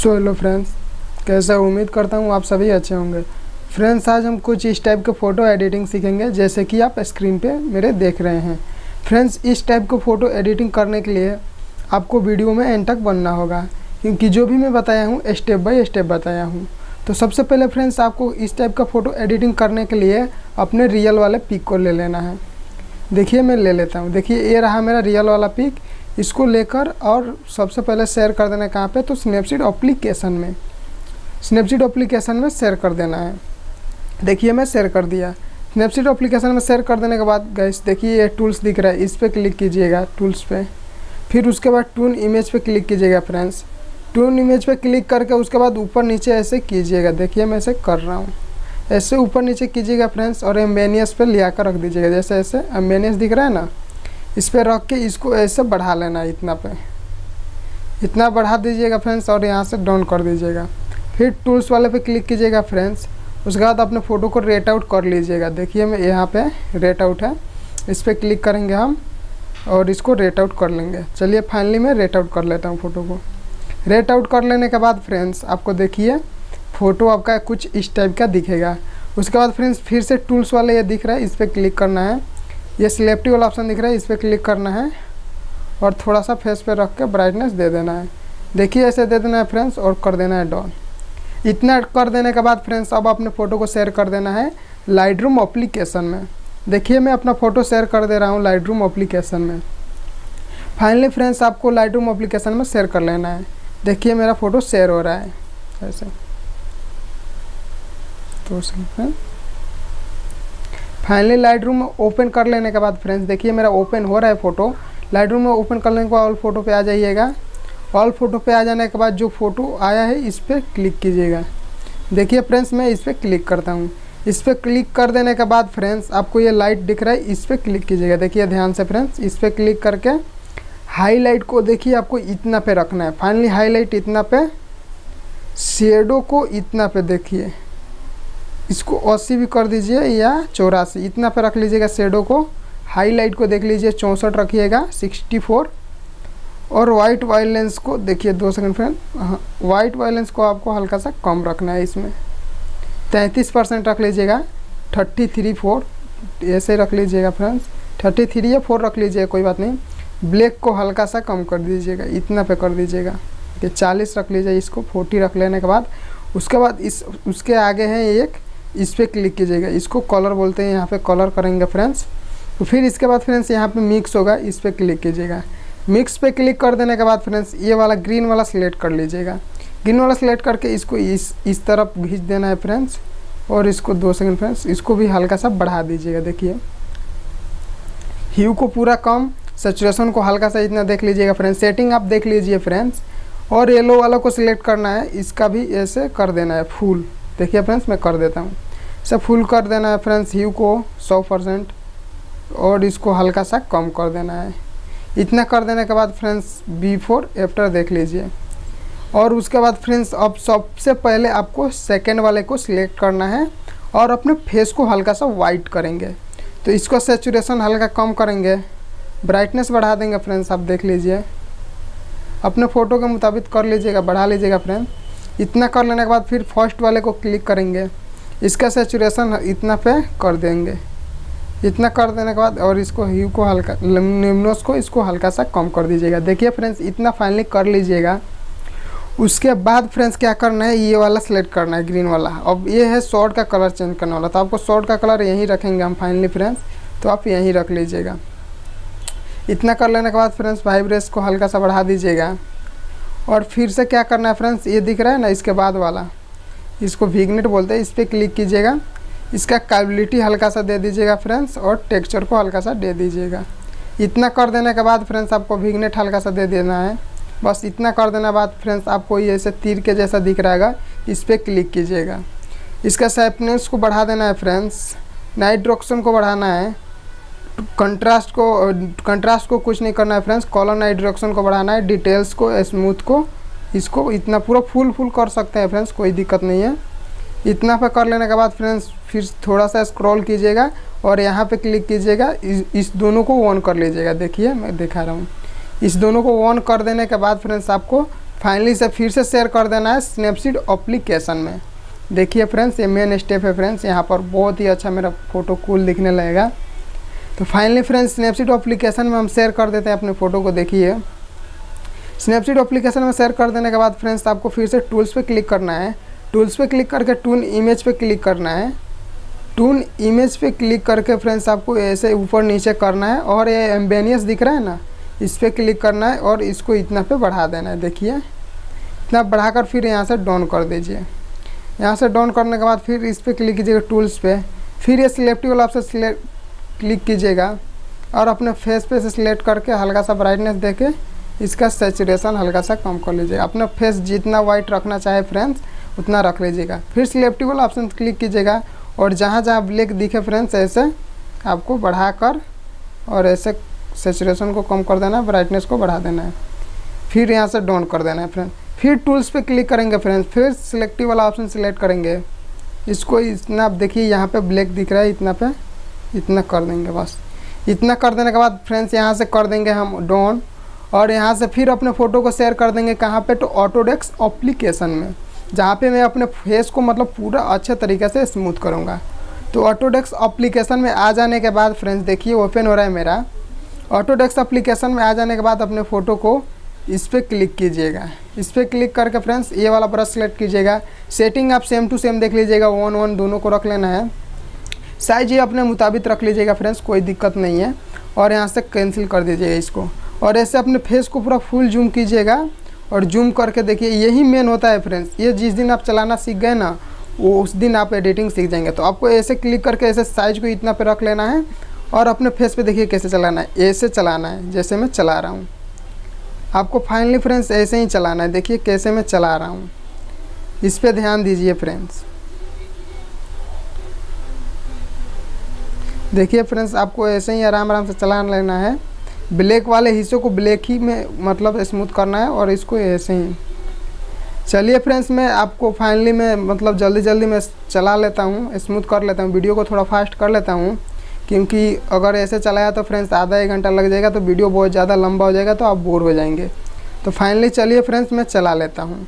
So hello friends कैसा उम्मीद करता हूँ आप सभी अच्छे होंगे। फ्रेंड्स आज हम कुछ इस टाइप के फ़ोटो एडिटिंग सीखेंगे, जैसे कि आप स्क्रीन पे मेरे देख रहे हैं। फ्रेंड्स इस टाइप को फ़ोटो एडिटिंग करने के लिए आपको वीडियो में एंड तक बनना होगा, क्योंकि जो भी मैं बताया हूँ स्टेप बाय स्टेप बताया हूँ। तो सबसे पहले फ्रेंड्स आपको इस टाइप का फ़ोटो एडिटिंग करने के लिए अपने रियल वाले पिक को ले लेना है। देखिए, मैं ले लेता हूँ। देखिए, ये रहा मेरा रियल वाला पिक इसको लेकर और सबसे पहले शेयर कर देना है कहाँ पे? तो स्नैपसीड अप्लीकेशन में। स्नैपसीड अप्लीकेशन में शेयर कर देना है। देखिए, मैं शेयर कर दिया। स्नैपसीड अप्लीकेशन में शेयर कर देने के बाद गैस देखिए, ये टूल्स दिख रहा है। इस पर क्लिक कीजिएगा टूल्स पे। फिर उसके बाद टून इमेज पे क्लिक कीजिएगा फ्रेंड्स टून इमेज पे क्लिक करके उसके बाद ऊपर नीचे ऐसे कीजिएगा। देखिए, मैं ऐसे कर रहा हूँ। ऐसे ऊपर नीचे कीजिएगा फ्रेंड्स और एम्बेनियस पे लिया कर रख दीजिएगा। जैसे ऐसे एम्बेनियस दिख रहा है ना? इस पर रख के इसको ऐसे बढ़ा लेना है इतना पे। इतना बढ़ा दीजिएगा फ्रेंड्स और यहाँ से डाउन कर दीजिएगा। फिर टूल्स वाले पे क्लिक कीजिएगा फ्रेंड्स। उसके बाद अपने फ़ोटो को रेट आउट कर लीजिएगा। देखिए मैं यहाँ पे रेट आउट है। इस पर क्लिक करेंगे हम और इसको रेट आउट कर लेंगे। चलिए फाइनली मैं रेट आउट कर लेता हूँ फ़ोटो को। रेट आउट कर लेने के बाद फ्रेंड्स आपको देखिए फ़ोटो आपका कुछ इस टाइप का दिखेगा। उसके बाद फ्रेंड्स फिर से टूल्स वाले ये दिख रहा है, इस पर क्लिक करना है। ये सिलेक्टिव वाला ऑप्शन दिख रहा है, इस पर क्लिक करना है और थोड़ा सा फेस पे रख के ब्राइटनेस दे देना है। देखिए, ऐसे दे देना है फ्रेंड्स और कर देना है डॉन इतना कर देने के बाद फ्रेंड्स अब अपने फ़ोटो को शेयर कर देना है लाइट रूम अप्लीकेशन में। देखिए, मैं अपना फ़ोटो शेयर कर दे रहा हूँ लाइट रूम अप्लीकेशन में। फाइनली फ्रेंड्स आपको लाइट रूम अप्लीकेशन में शेयर कर लेना है। देखिए, मेरा फ़ोटो शेयर हो रहा है। ऐसे। तो फाइनली लाइट रूम ओपन कर लेने के बाद फ्रेंड्स, देखिए मेरा ओपन हो रहा है फ़ोटो। लाइट रूम में ओपन कर लेने के बाद ऑल फ़ोटो पे आ जाइएगा। ऑल फ़ोटो पे आ जाने के बाद जो फ़ोटो आया है, इस पर क्लिक कीजिएगा। देखिए फ्रेंड्स, मैं इस पर क्लिक करता हूँ। इस पर क्लिक कर देने के बाद फ्रेंड्स, आपको ये लाइट दिख रहा है, इस पर क्लिक कीजिएगा। देखिए ध्यान से फ्रेंड्स, इस पर क्लिक करके हाईलाइट को देखिए, आपको इतना पे रखना है। फाइनली हाईलाइट इतना पे, शेडो को इतना पे देखिए। इसको अस्सी भी कर दीजिए या चौरासी। इतना पे रख लीजिएगा शेडो को। हाईलाइट को देख लीजिए, चौंसठ रखिएगा, सिक्सटी फोर। और वाइट वायलेंस को देखिए, दो सेकंड फ्रेंड हाँ वाइट वायलेंस को आपको हल्का सा कम रखना है इसमें। तैंतीस परसेंट रख लीजिएगा, थर्टी थ्री फोर। ऐसे रख लीजिएगा फ्रेंड्स। थर्टी थ्री या फोर रख लीजिएगा कोई बात नहीं। ब्लैक को हल्का सा कम कर दीजिएगा, इतना पे कर दीजिएगा। कि चालीस रख लीजिए, इसको फोर्टी रख लेने के बाद। उसके बाद इस, उसके आगे है एक इस पर क्लिक कीजिएगा। इसको कलर बोलते हैं, यहाँ पे कलर करेंगे फ्रेंड्स तो फिर इसके बाद फ्रेंड्स यहाँ पे मिक्स होगा, इस पर क्लिक कीजिएगा। मिक्स पे क्लिक कर देने के बाद फ्रेंड्स ये वाला ग्रीन वाला सिलेक्ट कर लीजिएगा। ग्रीन वाला सिलेक्ट करके इसको इस इस तरफ़ खींच देना है फ्रेंड्स और इसको दो सेकंड फ्रेंड्स इसको भी हल्का सा बढ़ा दीजिएगा, देखिए। ह्यू को पूरा कम सेचुरेशन को हल्का सा इतना देख लीजिएगा फ्रेंड्स सेटिंग आप देख लीजिए फ्रेंड्स और येलो वाला को सिलेक्ट करना है, इसका भी ऐसे कर देना है फुल देखिए फ्रेंड्स, मैं कर देता हूँ। इसे फुल कर देना है फ्रेंड्स ह्यू को सौ परसेंट और इसको हल्का सा कम कर देना है। इतना कर देने के बाद फ्रेंड्स बिफोर आफ्टर देख लीजिए। और उसके बाद फ्रेंड्स, अब सबसे पहले आपको सेकेंड वाले को सिलेक्ट करना है और अपने फेस को हल्का सा वाइट करेंगे। तो इसको सेचुरेशन हल्का कम करेंगे। ब्राइटनेस बढ़ा देंगे फ्रेंड्स, आप देख लीजिए। अपने फ़ोटो के मुताबिक कर लीजिएगा, बढ़ा लीजिएगा फ्रेंड्स। इतना कर लेने के बाद फिर फ़र्स्ट वाले को क्लिक करेंगे। इसका सेचुरेशन इतना पे कर देंगे। इतना कर देने के बाद और इसको ह्यू को हल्का निम्नोस को इसको हल्का सा कम कर दीजिएगा। देखिए फ्रेंड्स इतना फाइनली कर लीजिएगा। उसके बाद फ्रेंड्स क्या करना है? ये वाला सेलेक्ट करना है ग्रीन वाला। अब ये है शॉर्ट का कलर चेंज करने वाला। तो आपको शॉर्ट का कलर यहीं रखेंगे हम फाइनली फ्रेंड्स तो आप यहीं रख लीजिएगा। इतना कर लेने के बाद फ्रेंड्स वाइब्रेस को हल्का सा बढ़ा दीजिएगा। और फिर से क्या करना है फ्रेंड्स ये दिख रहा है ना इसके बाद वाला। इसको विगनेट बोलते हैं, इस पर क्लिक कीजिएगा। इसका कैबिलिटी हल्का सा दे दीजिएगा फ्रेंड्स और टेक्सचर को हल्का सा दे दीजिएगा। इतना कर देने के बाद फ्रेंड्स आपको विगनेट हल्का सा दे देना है। बस इतना कर देने बाद फ्रेंड्स आपको ये ऐसे तीर के जैसा दिख रहा है, इस पर क्लिक कीजिएगा। इसका सैपनेस को बढ़ा देना है फ्रेंड्स नाइट्रोक्सन को बढ़ाना है। कंट्रास्ट को कंट्रास्ट को कुछ नहीं करना है फ्रेंड्स कॉलर नाइट्रोक्सन को बढ़ाना है डिटेल्स को स्मूथ को इसको इतना पूरा फुल फुल कर सकते हैं फ्रेंड्स कोई दिक्कत नहीं है. इतना पे कर लेने के बाद फ्रेंड्स फिर थोड़ा सा स्क्रॉल कीजिएगा और यहाँ पे क्लिक कीजिएगा. इस, इस दोनों को ऑन कर लीजिएगा. देखिए मैं दिखा रहा हूँ. इस दोनों को ऑन कर देने के बाद फ्रेंड्स आपको फाइनली से फिर से शेयर कर देना है स्नैपसीड अप्लीकेशन में. देखिए फ्रेंड्स ये मेन स्टेप है फ्रेंड्स यहाँ पर बहुत ही अच्छा मेरा फ़ोटो कूल दिखने लगेगा. तो फाइनली फ्रेंड्स स्नैपसीड अप्लीकेशन में हम शेयर कर देते हैं अपने फ़ोटो को, देखिए। स्नैपसीड अप्लीकेशन में शेयर कर देने के बाद फ्रेंड्स आपको फिर से टूल्स पे क्लिक करना है। टूल्स पे क्लिक करके टून इमेज पे क्लिक करना है। टून इमेज पे क्लिक करके फ्रेंड्स आपको ऐसे ऊपर नीचे करना है और ये एम्बेनियस दिख रहा है ना, इस पर क्लिक करना है और इसको इतना पे बढ़ा देना है, देखिए। इतना बढ़ाकर फिर यहाँ से डाउन कर दीजिए। यहाँ से डाउन करने के बाद फिर इस पर क्लिक कीजिएगा टूल्स पे। फिर ये सिलेक्ट वाला आपसे सिलेक्ट क्लिक कीजिएगा और अपने फेस पे सिलेक्ट करके हल्का सा ब्राइटनेस देके इसका सेचुरेशन हल्का सा कम कर लीजिएगा। अपना फेस जितना वाइट रखना चाहे फ्रेंड्स उतना रख लीजिएगा। फिर सिलेक्टिव वाला ऑप्शन क्लिक कीजिएगा और जहाँ जहाँ ब्लैक दिखे फ्रेंड्स ऐसे आपको बढ़ाकर और ऐसे सेचुरेशन को कम कर देना है ब्राइटनेस को बढ़ा देना है। फिर यहाँ से डाउन कर देना है फ्रेंड फिर टूल्स पे क्लिक करेंगे फ्रेंड्स फिर सिलेक्टिव वाला ऑप्शन सिलेक्ट करेंगे। इसको इतना आप देखिए यहाँ पे ब्लैक दिख रहा है, इतना पे इतना कर देंगे बस। इतना कर देने के बाद फ्रेंड्स यहाँ से कर देंगे हम डॉन। और यहाँ से फिर अपने फ़ोटो को शेयर कर देंगे कहाँ पे? तो ऑटोडेक्स अप्लीकेशन में, जहाँ पे मैं अपने फेस को मतलब पूरा अच्छे तरीके से स्मूथ करूँगा। तो ऑटोडेक्स अप्लीकेशन में आ जाने के बाद फ्रेंड्स देखिए ओपन हो रहा है मेरा। ऑटोडेक्स अप्लीकेशन में आ जाने के बाद अपने फ़ोटो को इस पर क्लिक कीजिएगा। इस पर क्लिक करके फ्रेंड्स ये वाला ब्रश सेलेक्ट कीजिएगा। सेटिंग आप सेम टू सेम देख लीजिएगा वन वन दोनों को रख लेना है। साइज़ ये अपने मुताबिक रख लीजिएगा फ्रेंड्स कोई दिक्कत नहीं है। और यहाँ से कैंसिल कर दीजिएगा इसको। और ऐसे अपने फेस को पूरा फुल जूम कीजिएगा। और जूम करके देखिए, यही मेन होता है फ्रेंड्स ये जिस दिन आप चलाना सीख गए ना, वो उस दिन आप एडिटिंग सीख जाएँगे। तो आपको ऐसे क्लिक करके ऐसे साइज़ को इतना पे रख लेना है। और अपने फेस पे देखिए कैसे चलाना है। ऐसे चलाना है, जैसे मैं चला रहा हूँ। आपको फाइनली फ्रेंड्स ऐसे ही चलाना है। देखिए कैसे मैं चला रहा हूँ। इस पर ध्यान दीजिए फ्रेंड्स देखिए फ्रेंड्स आपको ऐसे ही आराम आराम से चला लेना है। ब्लैक वाले हिस्सों को ब्लैक ही में मतलब स्मूथ करना है और इसको ऐसे ही। चलिए फ्रेंड्स मैं आपको फाइनली मैं मतलब जल्दी जल्दी मैं चला लेता हूँ स्मूथ कर लेता हूँ। वीडियो को थोड़ा फास्ट कर लेता हूँ, क्योंकि अगर ऐसे चलाया तो फ्रेंड्स आधा एक घंटा लग जाएगा तो वीडियो बहुत ज़्यादा लंबा हो जाएगा तो आप बोर हो जाएँगे। तो फाइनली चलिए फ्रेंड्स मैं चला लेता हूँ।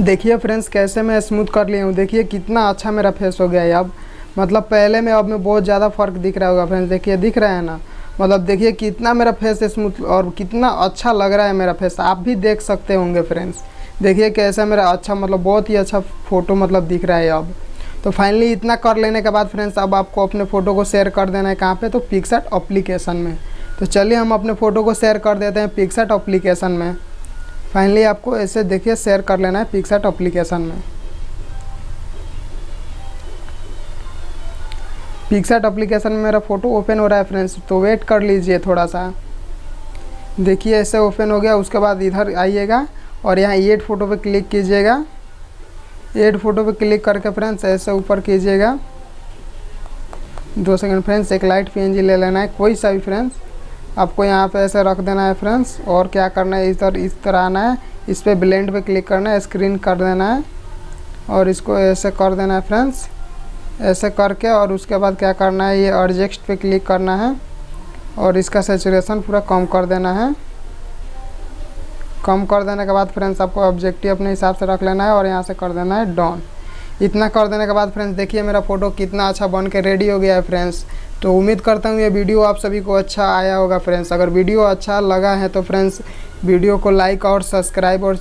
देखिए फ्रेंड्स कैसे मैं स्मूथ कर लिया हूँ? देखिए, कितना अच्छा मेरा फेस हो गया है अब मतलब पहले में अब में बहुत ज़्यादा फ़र्क दिख रहा होगा फ्रेंड्स देखिए, दिख रहा है ना? मतलब देखिए, कितना मेरा फेस स्मूथ और कितना अच्छा लग रहा है मेरा फेस आप भी देख सकते होंगे फ्रेंड्स देखिए, कैसा मेरा अच्छा मतलब बहुत ही अच्छा फ़ोटो मतलब दिख रहा है अब। तो फाइनली इतना कर लेने के बाद फ्रेंड्स अब आपको अपने फ़ोटो को शेयर कर देना है कहाँ पे? तो पिक्सट अप्लीकेशन में। तो चलिए हम अपने फ़ोटो को शेयर कर देते हैं पिक्सट अप्लीकेशन में। फाइनली आपको ऐसे देखिए शेयर कर लेना है पिक्सट अप्लीकेशन में। पिक्सट अप्लीकेशन में मेरा फ़ोटो ओपन हो रहा है फ्रेंड्स तो वेट कर लीजिए थोड़ा सा देखिए, ऐसे ओपन हो गया, उसके बाद इधर आइएगा और यहाँ एड फ़ोटो पे क्लिक कीजिएगा। एड फ़ोटो पे क्लिक करके फ्रेंड्स ऐसे ऊपर कीजिएगा। दो सेकंड फ्रेंड्स एक लाइट पी ले लेना है, कोई सा भी फ्रेंड्स आपको यहाँ पे ऐसे रख देना है फ्रेंड्स और क्या करना है, इधर, इस तरह आना है, इस पर ब्लेंड पे क्लिक करना है स्क्रीन कर देना है, और इसको ऐसे कर देना है फ्रेंड्स ऐसे करके, और उसके बाद क्या करना है, ये एडजस्ट पे क्लिक करना है, और इसका सेचुरेशन पूरा कम कर देना है। कम कर देने के बाद फ्रेंड्स आपको ऑब्जेक्टिव अपने हिसाब से रख लेना है, और यहाँ से कर देना है डॉन इतना कर देने के बाद फ्रेंड्स देखिए मेरा फ़ोटो कितना अच्छा बन के रेडी हो गया है फ्रेंड्स तो उम्मीद करता हूँ ये वीडियो आप सभी को अच्छा आया होगा फ्रेंड्स अगर वीडियो अच्छा लगा है तो फ्रेंड्स वीडियो को लाइक और सब्सक्राइब और